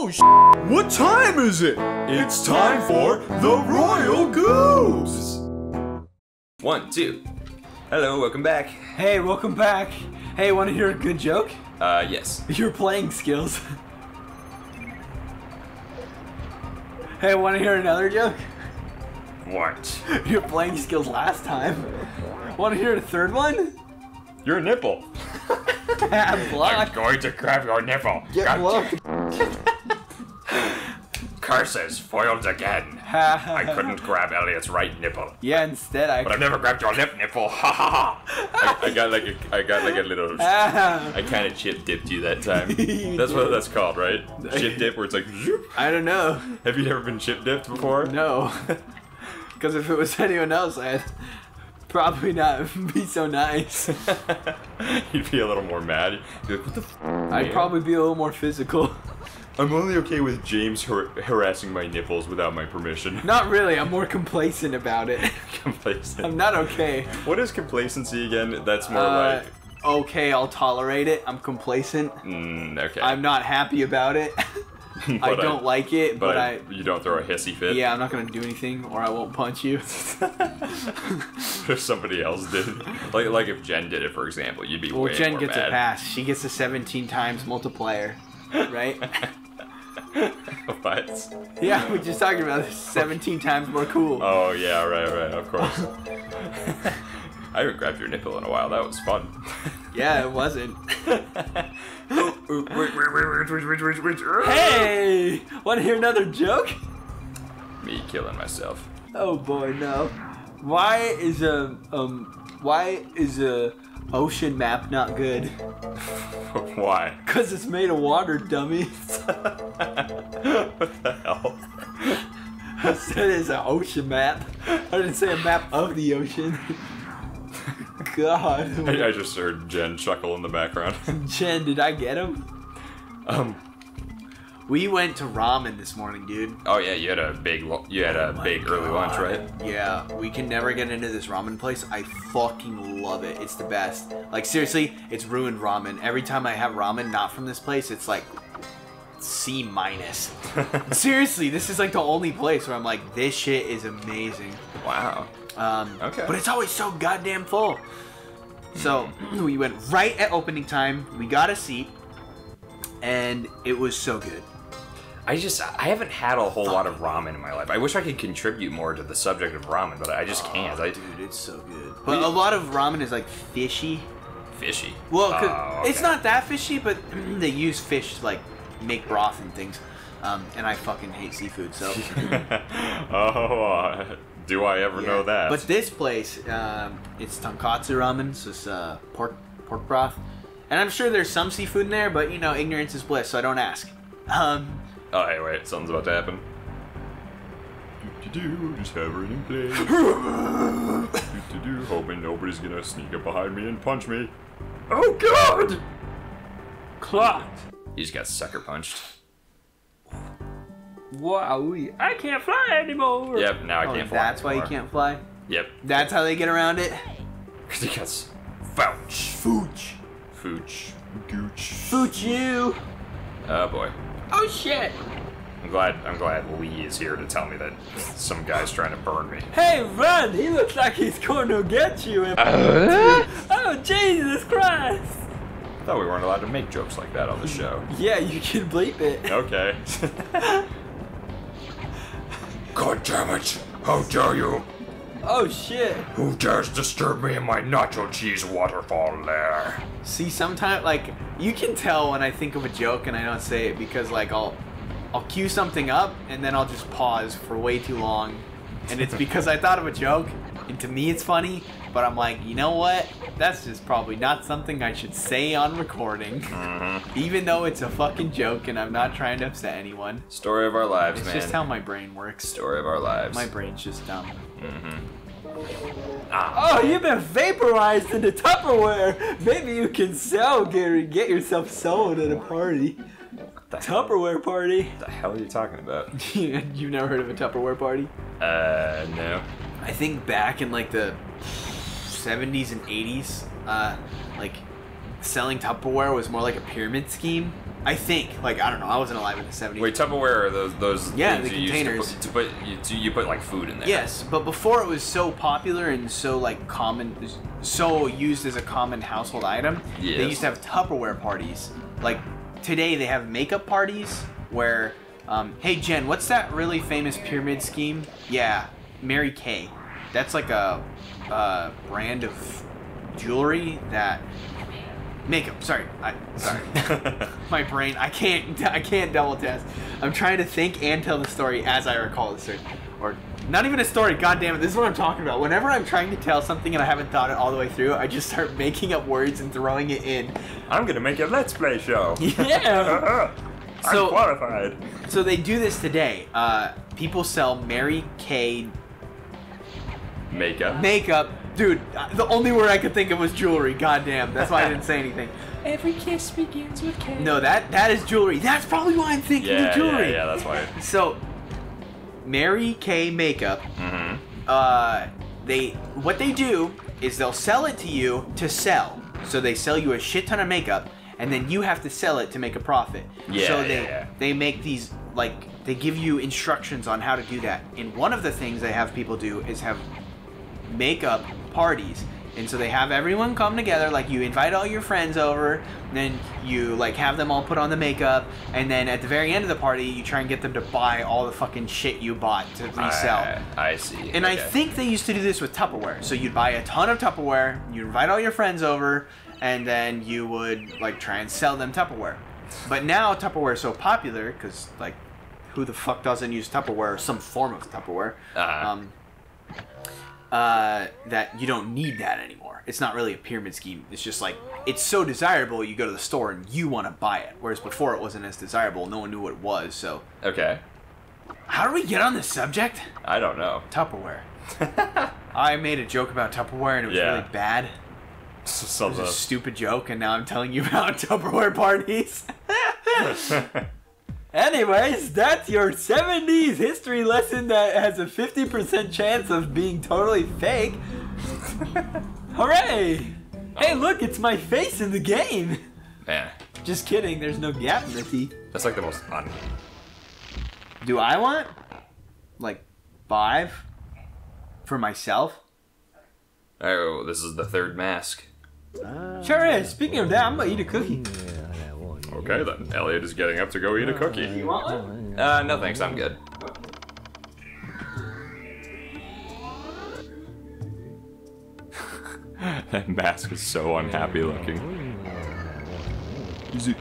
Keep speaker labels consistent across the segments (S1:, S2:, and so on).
S1: Oh, sh- what time is it? It's time for the Royal Goobs.
S2: One, two. Hello, welcome back.
S3: Hey, welcome back. Hey, want to hear a good joke?
S2: Uh, yes.
S3: Your playing skills. hey, want to hear another joke?
S2: What?
S3: Your playing skills last time. Want to hear a third one?
S2: Your nipple.
S3: I'm
S2: going to grab your nipple.
S3: Get blocked.
S2: Curses, foiled again. I couldn't grab Elliot's right nipple.
S3: Yeah, instead I.
S2: But I've never grabbed your left nipple. Ha ha ha. I, I got like a, I got like a little.
S3: Ah,
S2: I kind of chip dipped you that time. That's what that's called, right? Chip dip, where it's like. zoop.
S3: I don't know.
S2: Have you ever been chip dipped before?
S3: No. Because if it was anyone else, I'd probably not be so nice.
S2: You'd be a little more mad. You'd be like, what the f-
S3: I'd
S2: man?"
S3: probably be a little more physical.
S2: I'm only okay with James har- harassing my nipples without my permission.
S3: Not really. I'm more complacent about it.
S2: Complacent.
S3: I'm not okay.
S2: What is complacency again? That's more
S3: Uh,
S2: like.
S3: okay, I'll tolerate it. I'm complacent.
S2: Mm, okay.
S3: I'm not happy about it. I don't like it,
S2: But
S3: but
S2: I,
S3: I.
S2: you don't throw a hissy fit.
S3: Yeah, I'm not gonna do anything, or I won't punch you.
S2: if somebody else did, like like if Jen did it, for example, you'd be
S3: Well, Jen gets
S2: mad.
S3: a pass. She gets a 17 times multiplier, right?
S2: what?
S3: yeah, we're just talking about this. 17 times more cool.
S2: Oh yeah, right, right, of course. I haven't grabbed your nipple in a while. That was fun.
S3: Yeah, it wasn't.
S2: hey!
S3: hey, want to hear another joke?
S2: Me killing myself.
S3: Oh boy, no. Why is a um why is a ocean map not good?
S2: Why?
S3: Cause it's made of water, dummy.
S2: what the hell?
S3: I said it's an ocean map. I didn't say a map of the ocean. God,
S2: I, I just heard Jen chuckle in the background.
S3: Jen, did I get him?
S2: um.
S3: We went to ramen this morning, dude.
S2: Oh yeah, you had a big, lo- you had a
S3: Oh
S2: big early lunch, right?
S3: Yeah, we can never get into this ramen place. I fucking love it. It's the best. Like seriously, it's ruined ramen. Every time I have ramen not from this place, it's like C minus. seriously, this is like the only place where I'm like, this shit is amazing.
S2: Wow.
S3: Um,
S2: Okay.
S3: But it's always so goddamn full. So we went right at opening time. We got a seat, and it was so good.
S2: I just I haven't had a whole lot of ramen in my life. I wish I could contribute more to the subject of ramen, but I just can't. I
S3: Dude, it's so good. But a lot of ramen is like fishy.
S2: fishy.
S3: Well,
S2: Oh,
S3: it's not that fishy, but they use fish to like make broth and things. Um, and I fucking hate seafood, so.
S2: oh, uh, do I ever know that?
S3: But this place, um, it's tonkatsu ramen, so it's uh, pork pork broth, and I'm sure there's some seafood in there, but you know, ignorance is bliss, so I don't ask. Um,
S2: oh, hey, wait, something's about to happen. Do-do-do, just hovering in place. Do-do-do, hoping nobody's gonna sneak up behind me and punch me.
S3: oh god! Clocked.
S2: He just got sucker punched.
S3: Wow, I can't fly anymore.
S2: Yep, now I
S3: Oh,
S2: can't fly.
S3: that's why you can't fly.
S2: Yep,
S3: That's how they get around it.
S2: because he gets s- Foutch.
S3: Fooch.
S2: Fooch. Gooch.
S3: Fooch you.
S2: Oh boy.
S3: Oh shit.
S2: I'm glad I'm glad Ly is here to tell me that some guy's trying to burn me.
S3: Hey, run! He looks like he's going to get you. If uh? oh, Jesus Christ!
S2: I thought we weren't allowed to make jokes like that on the show.
S3: Yeah, you can bleep it.
S2: Okay. God damn it! How dare you!
S3: Oh shit.
S2: Who dares disturb me in my nacho cheese waterfall lair?
S3: See, sometimes like you can tell when I think of a joke and I don't say it because like I'll I'll cue something up and then I'll just pause for way too long, and it's because I thought of a joke and to me it's funny, but I'm like, you know what? That's just probably not something I should say on recording, even though it's a fucking joke and I'm not trying to upset anyone.
S2: Story of our lives,
S3: It's
S2: man.
S3: It's just how my brain works.
S2: Story of our lives.
S3: My brain's just dumb.
S2: Ah.
S3: Oh, you've been vaporized into Tupperware. Maybe you can sell, Gary. Get yourself sold at a party.
S2: the hell,
S3: Tupperware party.
S2: the hell are you talking about?
S3: You've never heard of a Tupperware party?
S2: Uh, no.
S3: I think back in like the 70s and 80s, uh, like selling Tupperware was more like a pyramid scheme. I think. Like I don't know. I wasn't alive in the 70s.
S2: Wait, Tupperware are those those
S3: Yeah,
S2: things
S3: the containers.
S2: to put, to put you, to, you put like food in there.
S3: Yes, but before it was so popular and so like common, so used as a common household item, they used to have Tupperware parties. Like today, they have makeup parties where, um, hey Jen, what's that really famous pyramid scheme? Yeah, Mary Kay. That's like a, a brand of jewelry that makeup. Sorry, I sorry. My brain, I can't, I can't double test. I'm trying to think and tell the story as I recall the story, or not even a story. God damn it, this is what I'm talking about. Whenever I'm trying to tell something and I haven't thought it all the way through, I just start making up words and throwing it in.
S2: I'm gonna make a let's play show.
S3: Yeah.
S2: I'm
S3: So-
S2: qualified.
S3: So they do this today. Uh, people sell Mary Kay
S2: Makeup.
S3: makeup. Dude, uh, the only word I could think of was jewelry. Goddamn, that's why I didn't say anything.
S2: Every kiss begins with Kay.
S3: No, that that is jewelry. That's probably why I'm thinking
S2: Yeah,
S3: of jewelry.
S2: yeah, yeah. That's why.
S3: So, Mary Kay makeup.
S2: Mm-hmm.
S3: Uh, they what they do is they'll sell it to you to sell. So they sell you a shit ton of makeup, and then you have to sell it to make a profit.
S2: Yeah,
S3: So
S2: yeah,
S3: they
S2: yeah.
S3: they make these like they give you instructions on how to do that. And one of the things they have people do is have makeup parties. And so they have everyone come together, like you invite all your friends over, and then you like have them all put on the makeup, and then at the very end of the party, you try and get them to buy all the fucking shit you bought to resell.
S2: I, I see.
S3: And I think they used to do this with Tupperware. So you'd buy a ton of Tupperware, you invite all your friends over, and then you would like try and sell them Tupperware. But now Tupperware is so popular because like, who the fuck doesn't use Tupperware or some form of Tupperware?
S2: Uh-huh.
S3: Um, uh, that you don't need that anymore. It's not really a pyramid scheme. It's just like it's so desirable. You go to the store and you want to buy it. Whereas before it wasn't as desirable. No one knew what it was. So
S2: Okay.
S3: how do we get on this subject?
S2: I don't know.
S3: Tupperware. I made a joke about Tupperware and it was
S2: Yeah.
S3: really bad. It was a stupid joke, and now I'm telling you about Tupperware parties. Anyways, that's your 70s history lesson that has a 50% chance of being totally fake. Hooray! Hey, look, it's my face in the game.
S2: Man,
S3: Just kidding, there's no gap in the teeth.
S2: that's like the most un.
S3: Do I want like five for myself?
S2: Oh, this is the third mask.
S3: Sure is. Speaking of that, I'm gonna eat a cookie. Mm.
S2: Okay then. Elliot is getting up to go eat a cookie.
S3: You want one?
S2: Uh, no thanks. I'm good. that mask is so unhappy looking. Is it?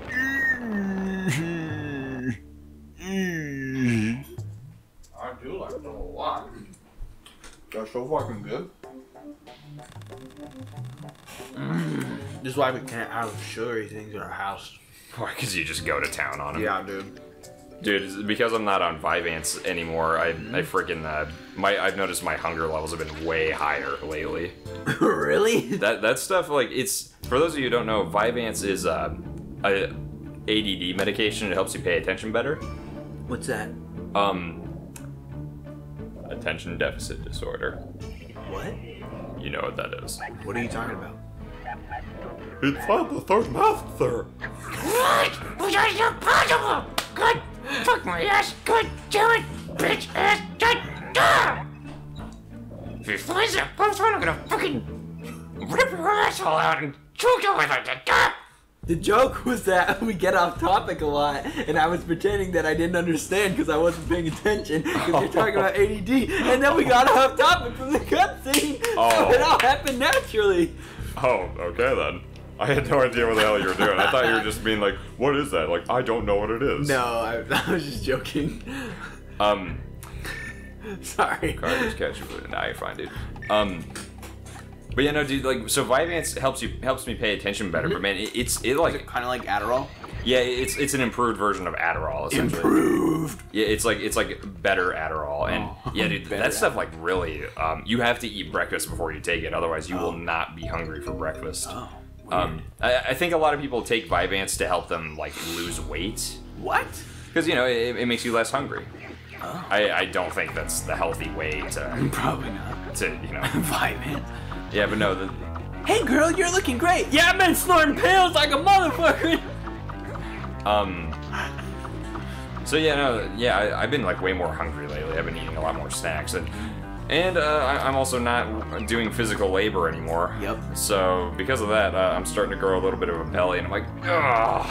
S1: I do like them a lot. They're so fucking good.
S3: This is why we can't have sugary things in our house.
S2: Why? Because you just go to town on him.
S1: Yeah, dude.
S2: Dude, because I'm not on Vyvanse anymore, I, I freaking uh, my I've noticed my hunger levels have been way higher lately.
S3: really?
S2: That that stuff like it's for those of you who don't know, Vyvanse is uh, a ADD medication. It helps you pay attention better.
S3: What's that?
S2: Um, attention deficit disorder.
S3: What?
S2: You know what that is.
S3: What are you talking about?
S2: It's not the third master.
S4: What? What is impossible? Good. Fuck my ass. Good! damn it. Bitch ass. God. Ah! If you find that post one, I'm gonna fucking rip your asshole out and choke you with it. Ah!
S3: The joke was that we get off topic a lot, and I was pretending that I didn't understand because I wasn't paying attention because you're talking about ADD, and then we got off topic from the cutscene, so
S2: Oh.
S3: it all happened naturally.
S2: Oh, okay then. I had no idea what the hell you were doing. I thought you were just being like, "What is that?" Like, I don't know what it is.
S3: No, I, I was just joking.
S2: Um,
S3: Sorry.
S2: garbage ketchup. Nah, you're fine, dude. Um, but yeah, no, dude. Like, so Vyvanse helps you helps me pay attention better. But man, it, it's it like
S3: Kind of like Adderall.
S2: Yeah, it's it's an improved version of Adderall. Essentially.
S3: Improved.
S2: Yeah, it's like it's like better Adderall, and
S3: Oh,
S2: yeah, dude, that stuff like really. Um, you have to eat breakfast before you take it, otherwise you will not be hungry for breakfast.
S3: Oh.
S2: Um, I, I think a lot of people take Vyvanse to help them like lose weight
S3: What?
S2: because you know it, it makes you less hungry.
S3: Oh.
S2: I, I don't think that's the healthy way to
S3: Probably not.
S2: to you know.
S3: Vitamin.
S2: Yeah, but no, the,
S3: Hey girl, you're looking great. Yeah, I've been snorting pills like a motherfucker.
S2: Um. So yeah, no, yeah, I, I've been like way more hungry lately. I've been eating a lot more snacks, and and uh, I, I'm also not doing physical labor anymore.
S3: Yep.
S2: So because of that, uh, I'm starting to grow a little bit of a belly, and I'm like, ugh,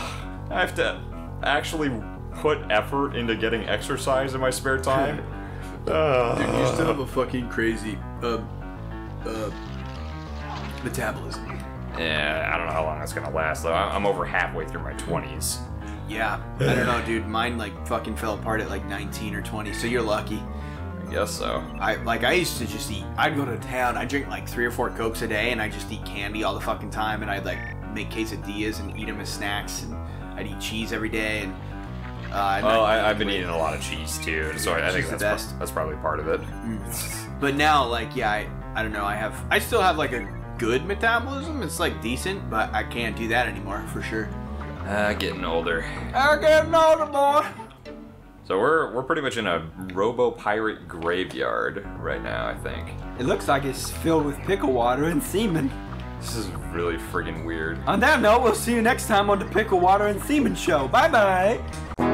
S2: I have to actually put effort into getting exercise in my spare time.
S3: Dude, you still have a fucking crazy uh, uh, metabolism.
S2: Yeah, I don't know how long that's gonna last though. I'm over halfway through my 20s.
S3: Yeah, I don't know, dude. Mine like fucking fell apart at like 19 or 20. So you're lucky.
S2: I guess so.
S3: I like I used to just eat. I'd go to town. I'd drink like three or four cokes a day, and I just eat candy all the fucking time. And I'd like make quesadillas and eat them as snacks. And I'd eat cheese every day. And uh,
S2: Well, I, I've been eating a lot of cheese too, so I, I think that's pro- that's probably part of it.
S3: But now, like, yeah, I, I don't know. I have, I still have like a good metabolism. It's like decent, but I can't do that anymore for sure.
S2: Uh, getting older.
S3: I get older, boy.
S2: So we're we're pretty much in a Robo Pirate graveyard right now. I think
S5: It looks like it's filled with pickle water and semen.
S2: this is really friggin' weird.
S5: On that note, we'll see you next time on the Pickle Water and Semen Show. Bye bye.